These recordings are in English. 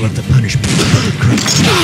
Let the punishment of the criminal.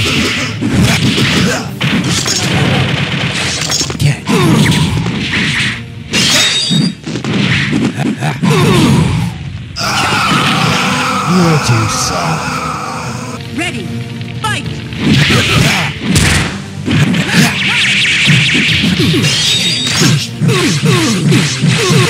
You're too soft. Ready, fight!